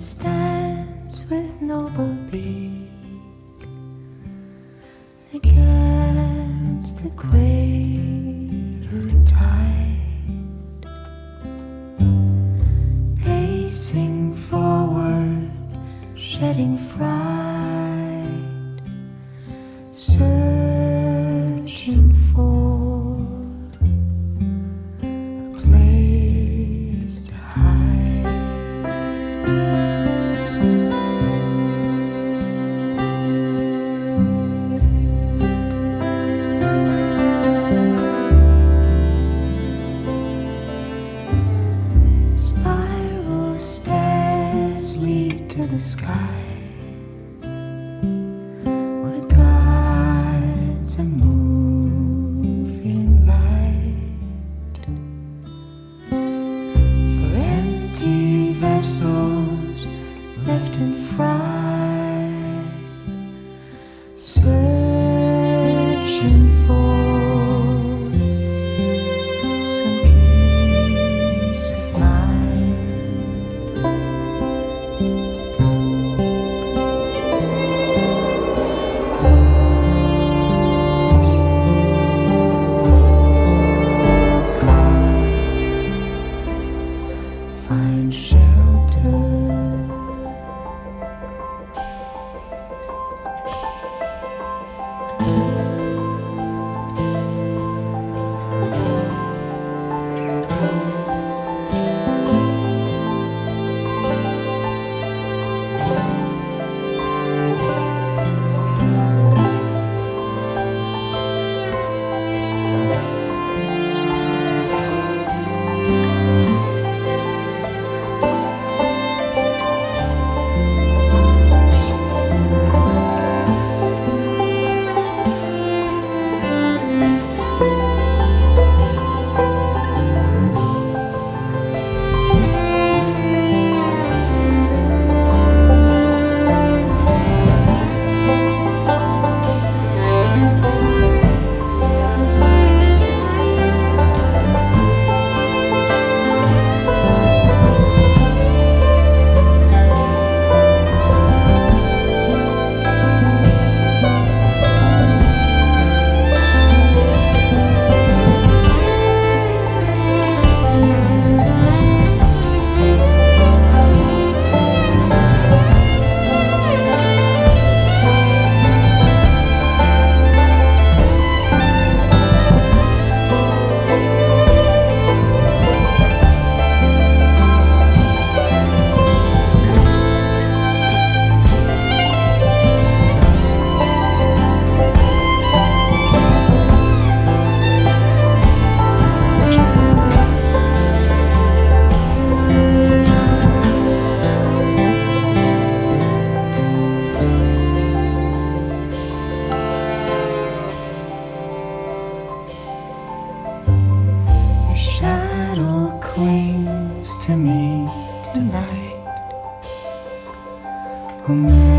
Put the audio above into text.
stands with noble beak against the greater tide, pacing forward, shedding souls left in fright. So me tonight. Oh,